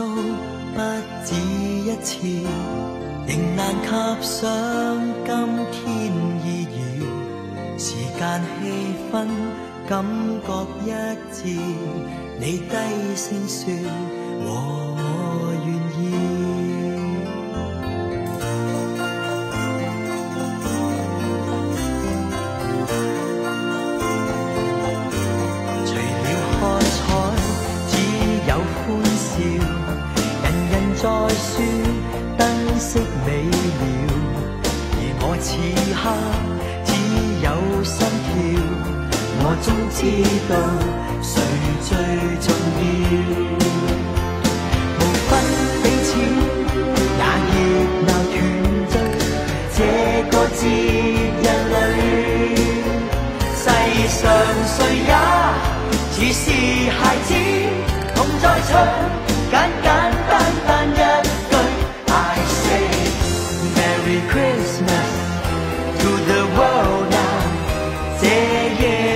都不止一次，仍难及上今天意遇。时间气氛感觉一致，你低声说人人在说灯饰美妙，而我此刻只有心跳。我终知道谁最重要。无分彼此，也热闹团聚。这个节日里，世上谁也似是孩子，同在唱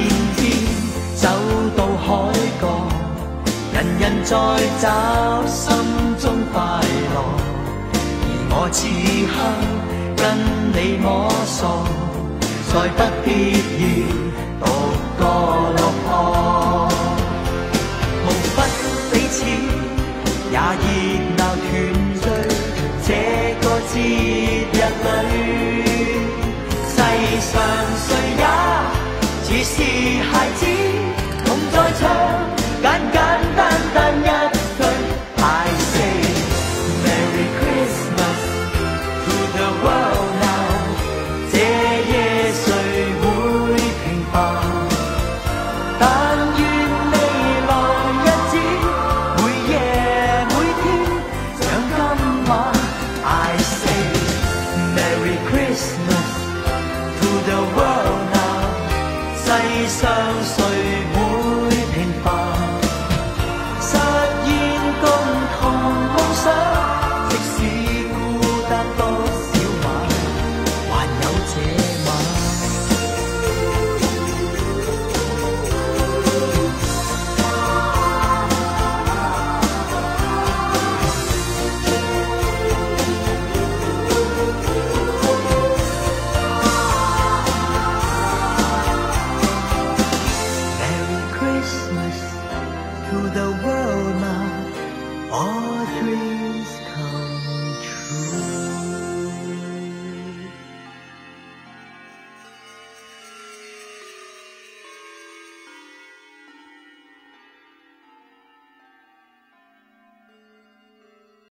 天天走到海角，人人在找心中快乐，而我此刻跟你摸索，再不必要独个落魄。无分彼此，也热闹团聚。这个节日里，